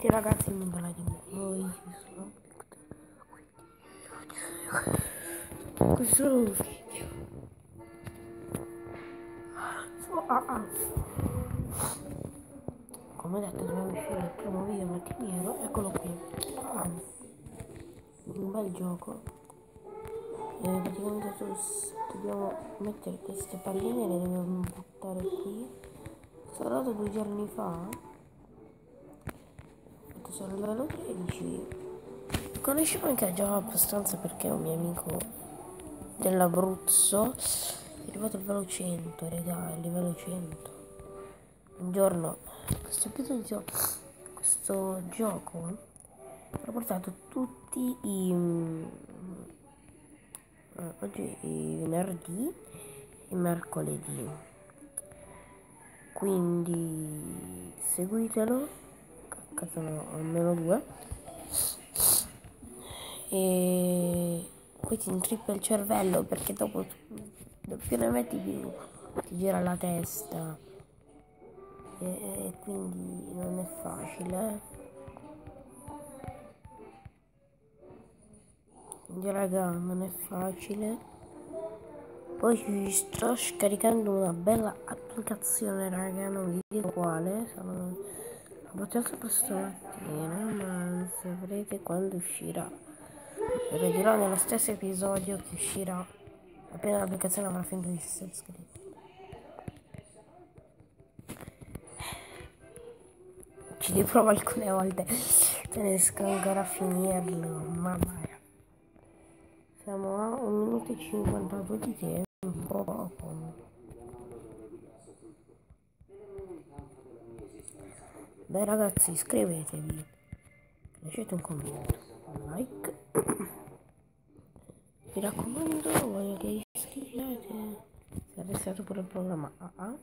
Benvenuti ragazzi in un bella di voi. Questo è un video. Su AA. Come detto dobbiamo uscire il primo video mattiniero. Eccolo qui. Ah, un bel gioco. Eh, praticamente dobbiamo mettere queste palline le dobbiamo buttare qui. Sono andato due giorni fa sono il livello 13 conoscevo anche già abbastanza perché è un mio amico dell'Abruzzo. È arrivato al livello 100 raga il livello 100 un giorno questo episodio questo gioco ha portato tutti i eh, oggi i venerdì e mercoledì. Quindi seguitelo sono almeno due. E qui ti intrippa il cervello perché dopo più ne metti più ti gira la testa. E, quindi non è facile quindi raga non è facile. Poi ci sto scaricando una bella applicazione raga non vi dico quale sono votato questa mattina, ma non saprete quando uscirà. Lo dirò nello stesso episodio che uscirà appena l'applicazione avrà finito di essere scritta. Ci riprovo alcune volte, riesco ancora a finirlo, mamma mia. Siamo a 1 minuto e 52 di tempo, poco. Dai ragazzi iscrivetevi, lasciate un commento, un like. Mi raccomando, voglio che iscriviate se avete pure il programma AA.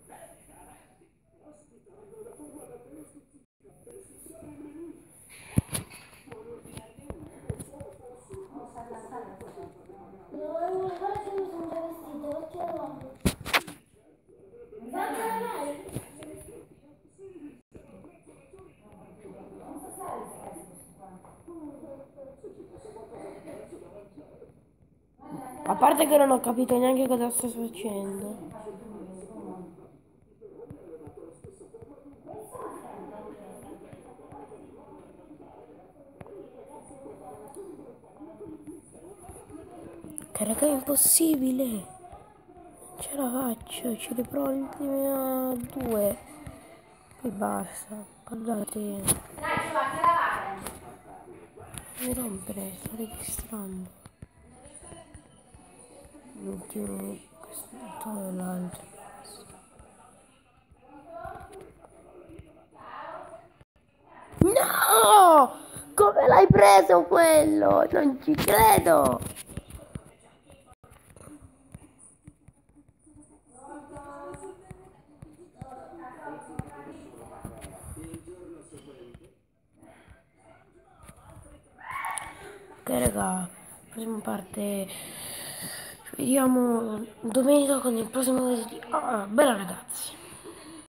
A parte che non ho capito neanche cosa sto facendo. Che raga è impossibile. Non ce la faccio, ci riprovo il primo due. E basta. Guardate. Mi rompere, sto registrando. L'ultimo questo è l'altro. No! Come l'hai preso quello? Non ci credo ok raga prossima parte ci vediamo domenica con il prossimo video di... Ah, bella ragazzi.